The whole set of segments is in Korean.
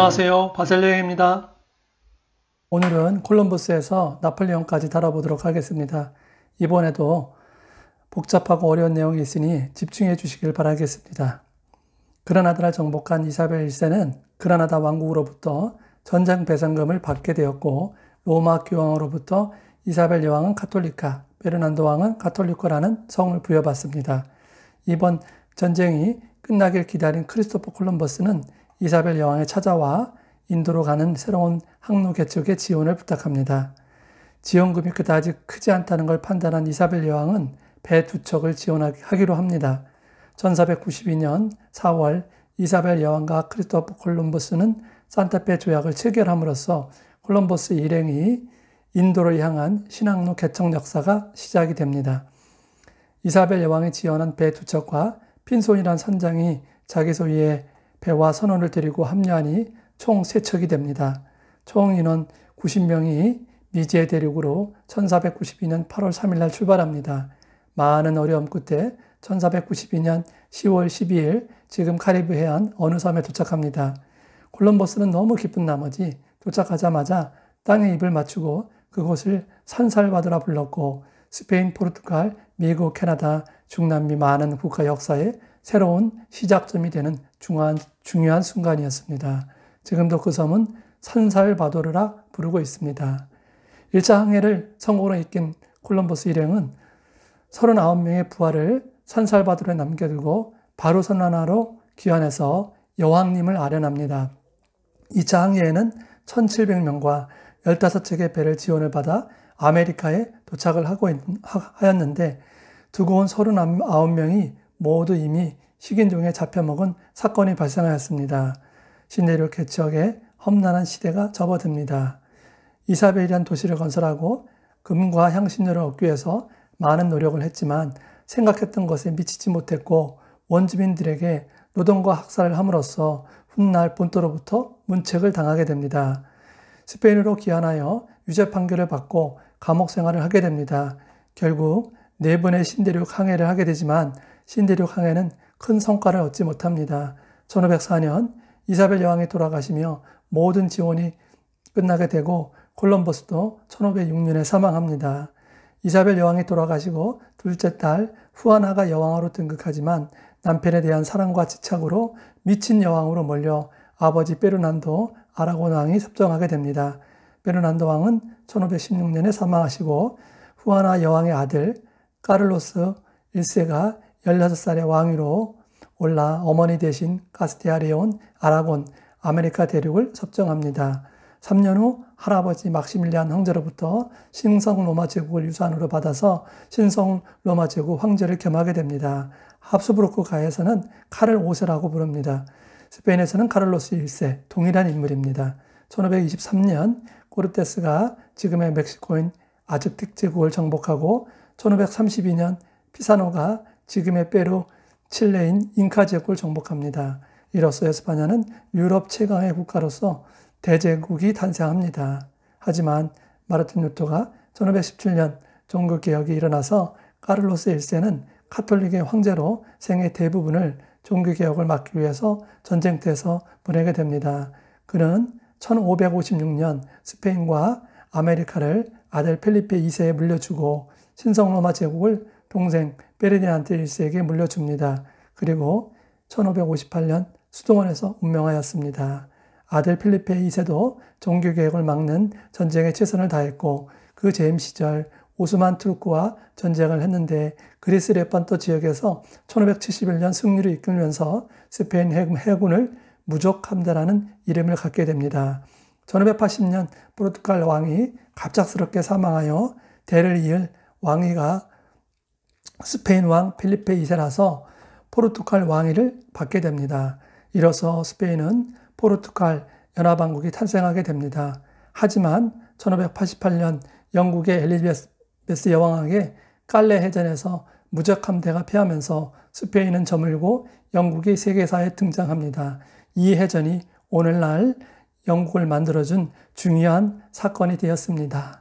안녕하세요. 바셀레입니다. 오늘은 콜럼버스에서 나폴레옹까지 다뤄보도록 하겠습니다. 이번에도 복잡하고 어려운 내용이 있으니 집중해 주시길 바라겠습니다. 그라나다를 정복한 이사벨 1세는 그라나다 왕국으로부터 전장 배상금을 받게 되었고 로마 교황으로부터 이사벨 여왕은 카톨리카, 베르난도 왕은 카톨리코라는 성을 부여받습니다. 이번 전쟁이 끝나길 기다린 크리스토퍼 콜럼버스는 이사벨 여왕에 찾아와 인도로 가는 새로운 항로 개척에 지원을 부탁합니다. 지원금이 그다지 크지 않다는 걸 판단한 이사벨 여왕은 배 두 척을 지원하기로 합니다. 1492년 4월 이사벨 여왕과 크리스토퍼 콜럼버스는 산타페 조약을 체결함으로써 콜럼버스 일행이 인도를 향한 신항로 개척 역사가 시작이 됩니다. 이사벨 여왕이 지원한 배 두 척과 핀손이란 선장이 자기 소유의 배와 선원을 데리고 합류하니 총 3척이 됩니다. 총 인원 90명이 미지의 대륙으로 1492년 8월 3일 출발합니다. 많은 어려움 끝에 1492년 10월 12일 지금 카리브 해안 어느 섬에 도착합니다. 콜럼버스는 너무 기쁜 나머지 도착하자마자 땅에 입을 맞추고 그곳을 산살바드라 불렀고 스페인, 포르투갈, 미국, 캐나다, 중남미 많은 국가 역사의 새로운 시작점이 되는 중요한, 중요한 순간이었습니다. 지금도 그 섬은 산살바도르라 부르고 있습니다. 1차 항해를 성공으로 이끈 콜럼버스 일행은 39명의 부하를 산살바도르에 남겨두고 바로 선란하로 귀환해서 여왕님을 아련합니다. 2차 항해에는 1700명과 15척의 배를 지원을 받아 아메리카에 도착을 하고 하였는데 두고 온 39명이 모두 이미 식인종에 잡혀먹은 사건이 발생하였습니다. 신대륙 개척에 험난한 시대가 접어듭니다. 이사벨이란 도시를 건설하고 금과 향신료를 얻기 위해서 많은 노력을 했지만 생각했던 것에 미치지 못했고 원주민들에게 노동과 학살을 함으로써 훗날 본토로부터 문책을 당하게 됩니다. 스페인으로 귀환하여 유죄 판결을 받고 감옥 생활을 하게 됩니다. 결국 네 번의 신대륙 항해를 하게 되지만 신대륙 항해는 큰 성과를 얻지 못합니다. 1504년 이사벨 여왕이 돌아가시며 모든 지원이 끝나게 되고 콜럼버스도 1506년에 사망합니다. 이사벨 여왕이 돌아가시고 둘째 딸 후아나가 여왕으로 등극하지만 남편에 대한 사랑과 지착으로 미친 여왕으로 몰려 아버지 페르난도 아라곤 왕이 섭정하게 됩니다. 페르난도 왕은 1516년에 사망하시고 후아나 여왕의 아들 까를로스 1세가 16살에 왕위로 올라 어머니 대신 카스티야 레온, 아라곤, 아메리카 대륙을 섭정합니다. 3년 후 할아버지 막시밀리안 황제로부터 신성 로마 제국을 유산으로 받아서 신성 로마 제국 황제를 겸하게 됩니다. 합스부르크 가에서는 카를 5세라고 부릅니다. 스페인에서는 카를로스 1세, 동일한 인물입니다. 1523년 코르테스가 지금의 멕시코인 아즈텍 제국을 정복하고 1532년 피사로가 지금의 페루, 칠레인 잉카 제국을 정복합니다. 이로써 에스파냐는 유럽 최강의 국가로서 대제국이 탄생합니다. 하지만 마르틴 루터가 1517년 종교개혁이 일어나서 카를로스 1세는 카톨릭의 황제로 생애 대부분을 종교개혁을 막기 위해서 전쟁터에서 보내게 됩니다. 그는 1556년 스페인과 아메리카를 아들 펠리페 2세에 물려주고 신성 로마 제국을 동생 페르디난트 1세에게 물려줍니다. 그리고 1558년 수도원에서 운명하였습니다. 아들 펠리페 2세도 종교개혁을 막는 전쟁에 최선을 다했고 그 재임 시절 오스만 투르크와 전쟁을 했는데 그리스 레판토 지역에서 1571년 승리를 이끌면서 스페인 해군을 무적 함대라는 이름을 갖게 됩니다. 1580년 포르투갈 왕이 갑작스럽게 사망하여 대를 이을 왕위가 스페인 왕 펠리페 2세라서 포르투갈 왕위를 받게 됩니다. 이로써 스페인은 포르투갈 연합왕국이 탄생하게 됩니다. 하지만 1588년 영국의 엘리베스 여왕에게 깔레 해전에서 무적 함대가 패하면서 스페인은 저물고 영국이 세계사에 등장합니다. 이 해전이 오늘날 영국을 만들어준 중요한 사건이 되었습니다.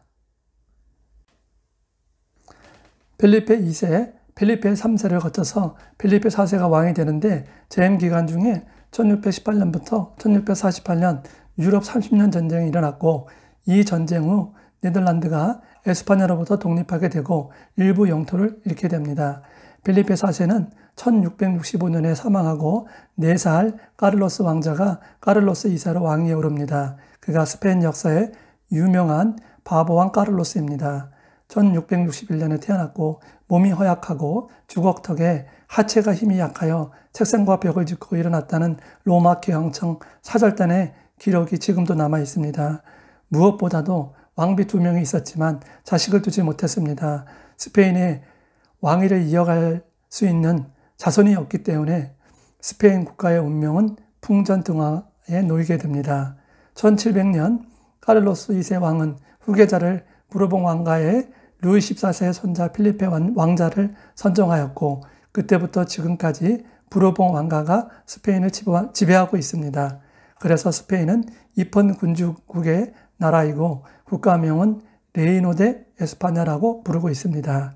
필리페 2세, 필리페 3세를 거쳐서 필리페 4세가 왕이 되는데 재임 기간 중에 1618년부터 1648년 유럽 30년 전쟁이 일어났고 이 전쟁 후 네덜란드가 에스파냐로부터 독립하게 되고 일부 영토를 잃게 됩니다. 펠리페 4세는 1665년에 사망하고 4살 까를로스 왕자가 까를로스 2세로 왕위에 오릅니다. 그가 스페인 역사의 유명한 바보왕 까를로스입니다. 1661년에 태어났고 몸이 허약하고 주걱턱에 하체가 힘이 약하여 책상과 벽을 짚고 일어났다는 로마 교황청 사절단의 기록이 지금도 남아 있습니다. 무엇보다도 왕비 두 명이 있었지만 자식을 두지 못했습니다. 스페인의 왕위를 이어갈 수 있는 자손이 없기 때문에 스페인 국가의 운명은 풍전등화에 놓이게 됩니다. 1700년 카를로스 2세 왕은 후계자를 부르봉 왕가의 루이 14세의 손자 필리페 왕자를 선정하였고 그때부터 지금까지 부르봉 왕가가 스페인을 지배하고 있습니다. 그래서 스페인은 입헌 군주국의 나라이고 국가명은 Reino de España라고 부르고 있습니다.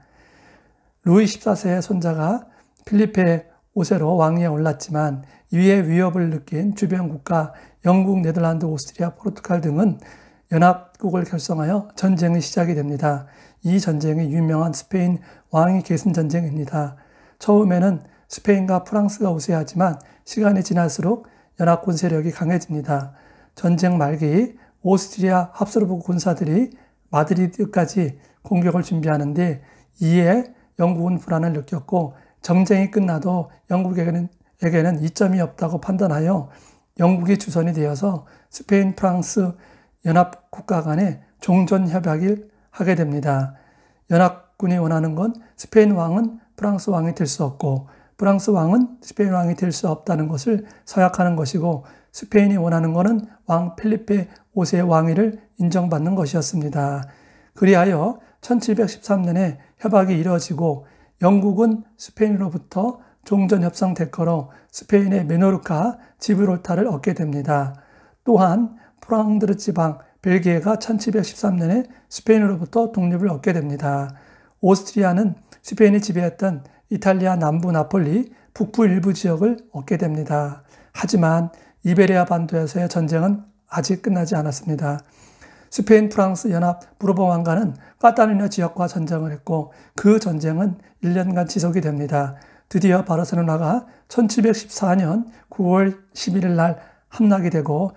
루이 14세의 손자가 펠리페 5세로 왕위에 올랐지만 이에 위협을 느낀 주변 국가 영국, 네덜란드, 오스트리아, 포르투갈 등은 연합국을 결성하여 전쟁이 시작이 됩니다. 이 전쟁이 유명한 스페인 왕위 계승 전쟁입니다. 처음에는 스페인과 프랑스가 우세하지만 시간이 지날수록 연합군 세력이 강해집니다. 전쟁 말기 오스트리아 합스부르크 군사들이 마드리드까지 공격을 준비하는데 이에 영국은 불안을 느꼈고 정쟁이 끝나도 영국에게는 에게는 이점이 없다고 판단하여 영국이 주선이 되어서 스페인, 프랑스 연합 국가 간의 종전 협약을 하게 됩니다. 연합군이 원하는 건 스페인 왕은 프랑스 왕이 될 수 없고 프랑스 왕은 스페인 왕이 될 수 없다는 것을 서약하는 것이고 스페인이 원하는 것은 왕 필리페 5세의 왕위를 인정받는 것이었습니다. 그리하여 1713년에 협약이 이루어지고 영국은 스페인으로부터 종전 협상 대가로 스페인의 메노르카 지브롤타를 얻게 됩니다. 또한 프랑드르 지방 벨기에가 1713년에 스페인으로부터 독립을 얻게 됩니다. 오스트리아는 스페인이 지배했던 이탈리아 남부 나폴리 북부 일부 지역을 얻게 됩니다. 하지만 이베리아 반도에서의 전쟁은 아직 끝나지 않았습니다. 스페인 프랑스 연합 부르봉 왕가는 카타르냐 지역과 전쟁을 했고 그 전쟁은 1년간 지속이 됩니다. 드디어 바르셀로나가 1714년 9월 11일 날 함락이 되고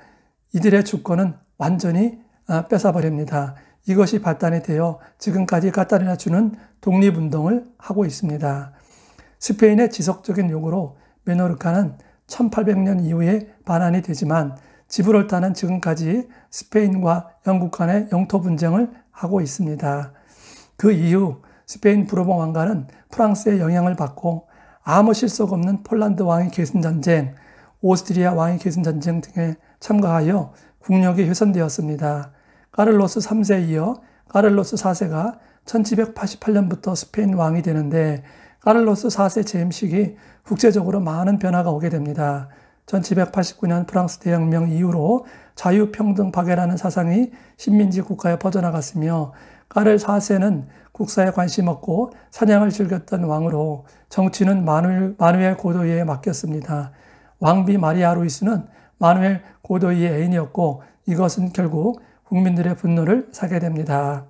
이들의 주권은 완전히 아, 뺏어버립니다. 이것이 발단이 되어 지금까지 카타르냐 주는 독립운동을 하고 있습니다. 스페인의 지속적인 요구로 메노르카는 1800년 이후에 반환이 되지만 지브롤타는 지금까지 스페인과 영국 간의 영토 분쟁을 하고 있습니다. 그 이후 스페인 부르봉 왕가는 프랑스의 영향을 받고 아무 실속 없는 폴란드 왕의 계승 전쟁, 오스트리아 왕의 계승 전쟁 등에 참가하여 국력이 훼손되었습니다. 까를로스 3세에 이어 까를로스 4세가 1788년부터 스페인 왕이 되는데 까를로스 4세 재임 시기 국제적으로 많은 변화가 오게 됩니다. 1789년 프랑스 대혁명 이후로 자유평등 박애라는 사상이 식민지 국가에 퍼져나갔으며 까를 4세는 국사에 관심 없고 사냥을 즐겼던 왕으로 정치는 마누엘, 고도이에 맡겼습니다. 왕비 마리아 루이스는 마누엘 고도이의 애인이었고 이것은 결국 국민들의 분노를 사게 됩니다.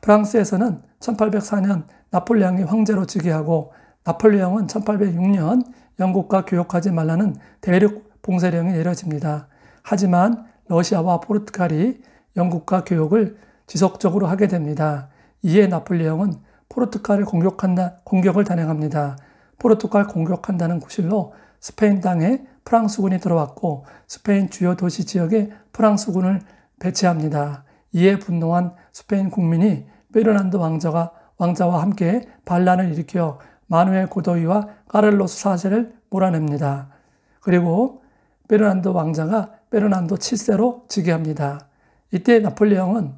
프랑스에서는 1804년 나폴레옹이 황제로 즉위하고 나폴레옹은 1806년 영국과 교역하지 말라는 대륙 봉쇄령이 내려집니다. 하지만 러시아와 포르투갈이 영국과 교역을 지속적으로 하게 됩니다. 이에 나폴레옹은 포르투갈을 공격한다, 공격을 단행합니다. 포르투갈 공격한다는 구실로 스페인 땅에 프랑스군이 들어왔고 스페인 주요 도시 지역에 프랑스군을 배치합니다. 이에 분노한 스페인 국민이 페르난도 왕자가 왕자와 함께 반란을 일으켜 마누엘 고도이와 까를로스 4세를 몰아냅니다. 그리고 페르난도 왕자가 페르난도 7세로 즉위합니다. 이때 나폴레옹은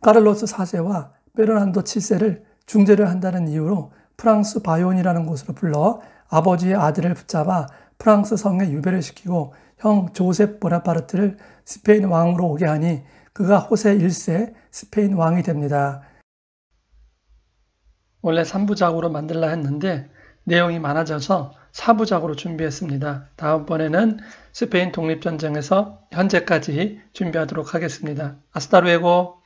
카를로스 4세와 페르난도 7세를 중재를 한다는 이유로 프랑스 바이온이라는 곳으로 불러 아버지와 아들을 붙잡아 프랑스 성에 유배를 시키고 형 조셉 보나파르트를 스페인 왕으로 오게 하니 그가 호세 1세 스페인 왕이 됩니다. 원래 3부작으로 만들라 했는데 내용이 많아져서 사부작으로 준비했습니다. 다음번에는 스페인 독립전쟁에서 현재까지 준비하도록 하겠습니다. 아스타루에고